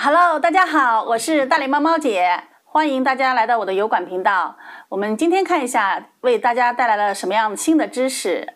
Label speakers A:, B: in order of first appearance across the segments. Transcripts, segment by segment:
A: Hello，大家好，我是大脸猫猫姐，欢迎大家来到我的油管频道。我们今天看一下，为大家带来了什么样新的知识。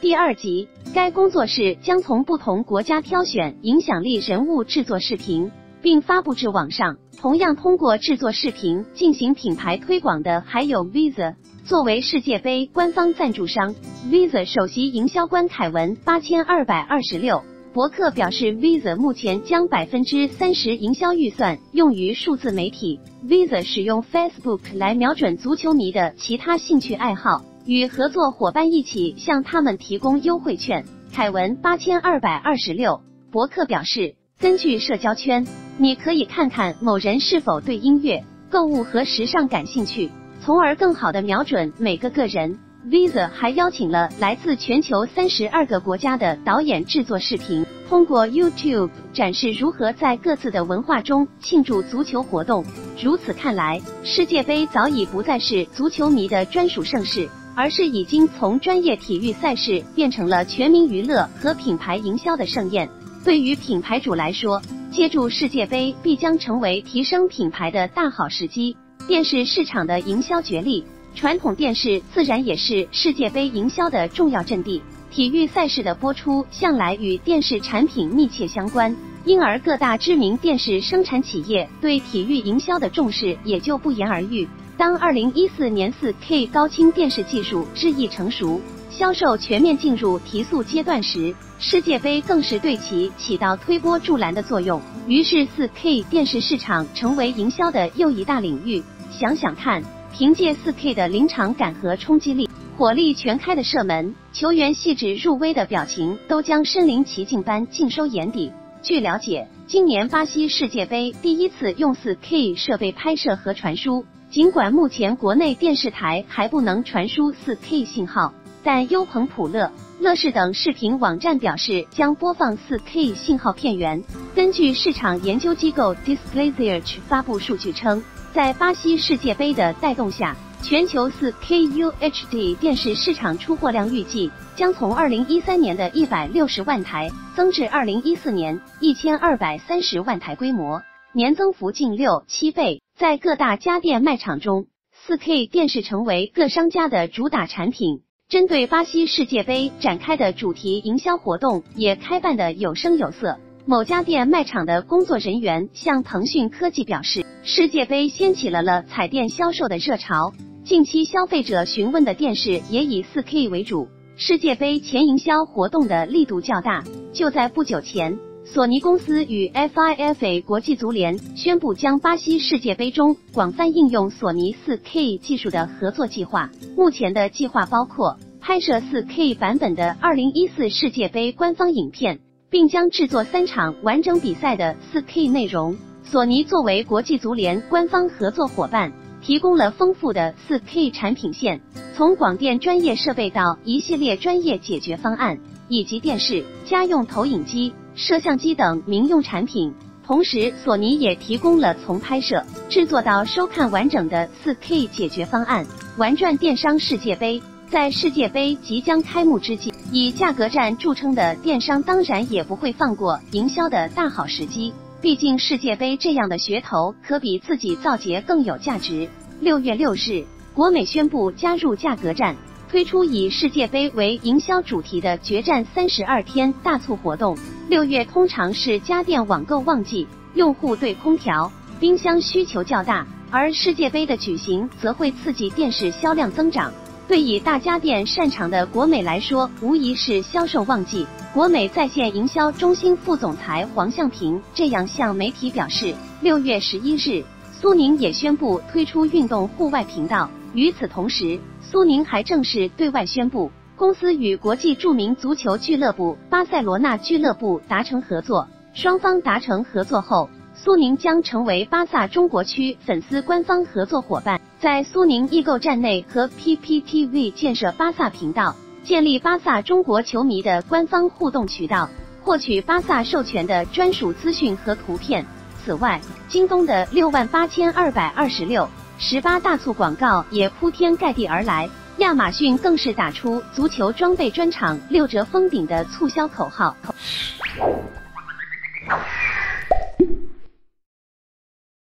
B: 第二集，该工作室将从不同国家挑选影响力人物制作视频，并发布至网上。同样通过制作视频进行品牌推广的还有 Visa。作为世界杯官方赞助商，Visa 首席营销官凯文八千二百二十六。博客表示，Visa 目前将百分之三十营销预算用于数字媒体。Visa 使用 Facebook 来瞄准足球迷的其他兴趣爱好，与合作伙伴一起向他们提供优惠券。凯文八千二百二十六。博客表示，根据社交圈，你可以看看某人是否对音乐、购物和时尚感兴趣，从而更好的瞄准每个个人。Visa 还邀请了来自全球三十二个国家的导演制作视频，通过 YouTube 展示如何在各自的文化中庆祝足球活动。如此看来，世界杯早已不再是足球迷的专属盛事，而是已经从专业体育赛事变成了全民娱乐和品牌营销的盛宴。对于品牌主来说，借助世界杯必将成为提升品牌的大好时机。便是市场的营销角力。传统电视自然也是世界杯营销的重要阵地，体育赛事的播出向来与电视产品密切相关，因而各大知名电视生产企业对体育营销的重视也就不言而喻。当二零一四年四 K 高清电视技术日益成熟，销售全面进入提速阶段时，世界杯更是对其起到推波助澜的作用。于是，四 K 电视市场成为营销的又一大领域。想想看。凭借 4K 的临场感和冲击力，火力全开的射门，球员细致入微的表情，都将身临其境般尽收眼底。据了解，今年巴西世界杯第一次用 4K 设备拍摄和传输。尽管目前国内电视台还不能传输 4K 信号，但优朋普乐、乐视等视频网站表示将播放 4K 信号片源。根据市场研究机构 DisplaySearch 发布数据称。在巴西世界杯的带动下，全球 4K UHD 电视市场出货量预计将从2013年的一百六十万台增至2014年一千二百三十万台规模，年增幅近六七倍。在各大家电卖场中，4K 电视成为各商家的主打产品。针对巴西世界杯展开的主题营销活动也开办的有声有色。某家店卖场的工作人员向腾讯科技表示，世界杯掀起了了彩电销售的热潮。近期消费者询问的电视也以 4K 为主。世界杯前营销活动的力度较大。就在不久前，索尼公司与 FIFA 国际足联宣布将巴西世界杯中广泛应用索尼 4K 技术的合作计划。目前的计划包括拍摄 4K 版本的2014世界杯官方影片。并将制作三场完整比赛的 4K 内容。索尼作为国际足联官方合作伙伴，提供了丰富的 4K 产品线，从广电专业设备到一系列专业解决方案，以及电视、家用投影机、摄像机等民用产品。同时，索尼也提供了从拍摄、制作到收看完整的 4K 解决方案，玩转电商世界杯。在世界杯即将开幕之际，以价格战著称的电商当然也不会放过营销的大好时机。毕竟世界杯这样的噱头，可比自己造节更有价值。六月六日，国美宣布加入价格战，推出以世界杯为营销主题的决战三十二天大促活动。六月通常是家电网购旺季，用户对空调、冰箱需求较大，而世界杯的举行则会刺激电视销量增长。对以大家电擅长的国美来说，无疑是销售旺季。国美在线营销中心副总裁黄向平这样向媒体表示：六月十一日，苏宁也宣布推出运动户外频道。与此同时，苏宁还正式对外宣布，公司与国际著名足球俱乐部巴塞罗那俱乐部达成合作。双方达成合作后，苏宁将成为巴萨中国区粉丝官方合作伙伴。在苏宁易购站内和 PPTV 建设巴萨频道，建立巴萨中国球迷的官方互动渠道，获取巴萨授权的专属资讯和图片。此外，京东的六万八千二百二十六十八大促广告也铺天盖地而来，亚马逊更是打出足球装备专场六折封顶的促销口号。